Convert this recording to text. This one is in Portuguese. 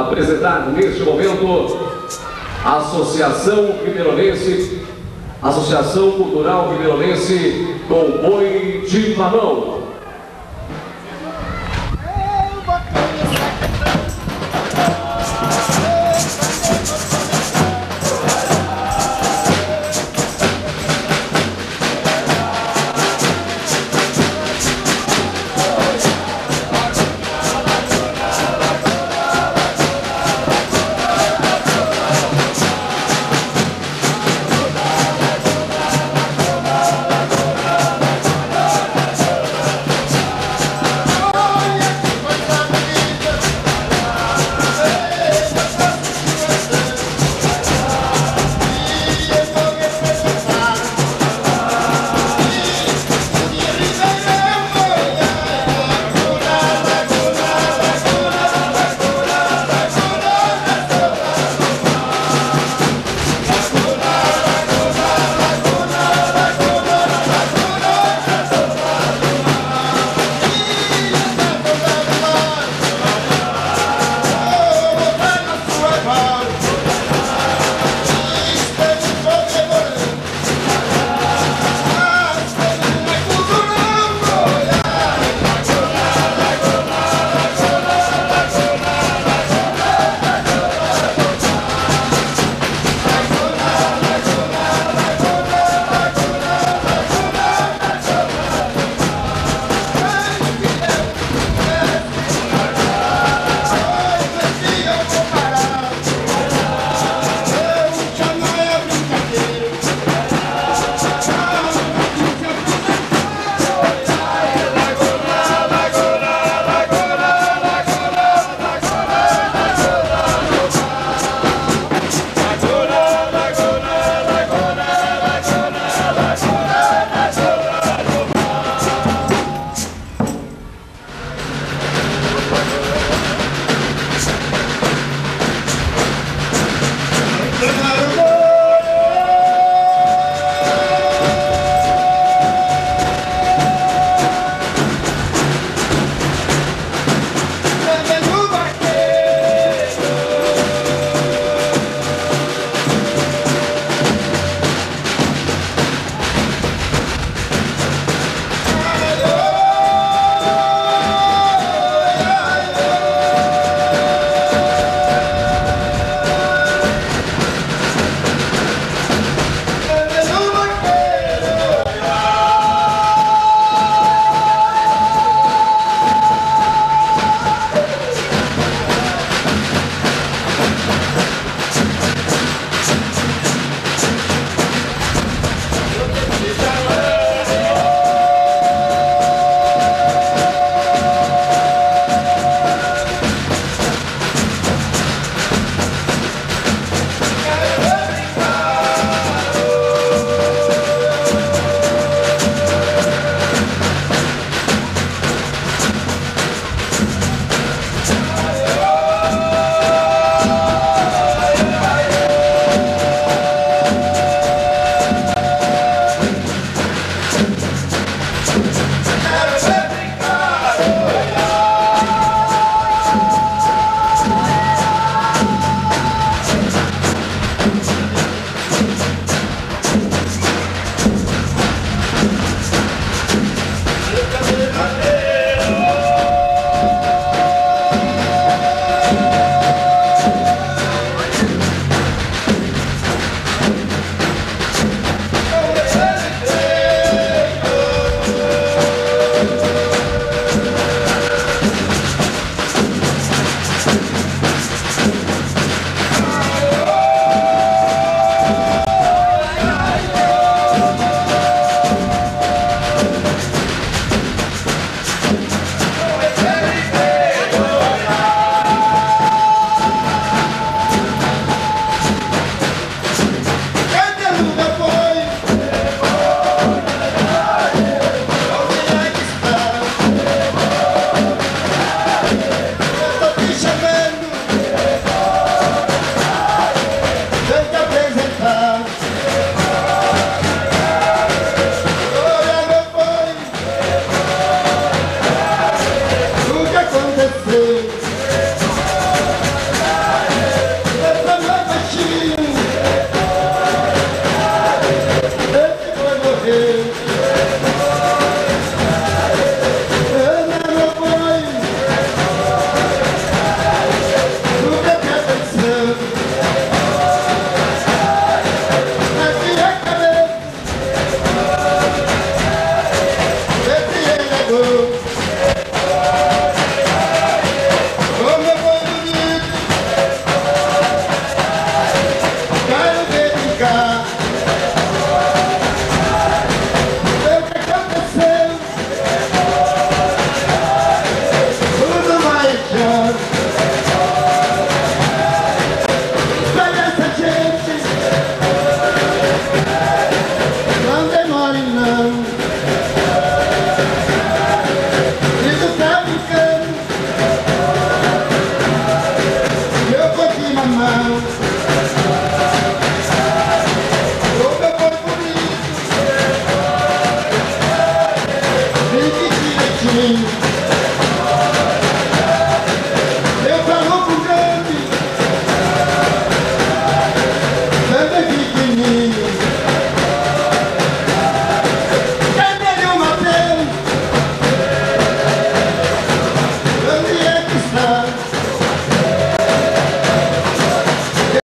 apresentar neste momento a Associação Ribeironense, Associação Cultural Ribeironense com Boi de Mamão.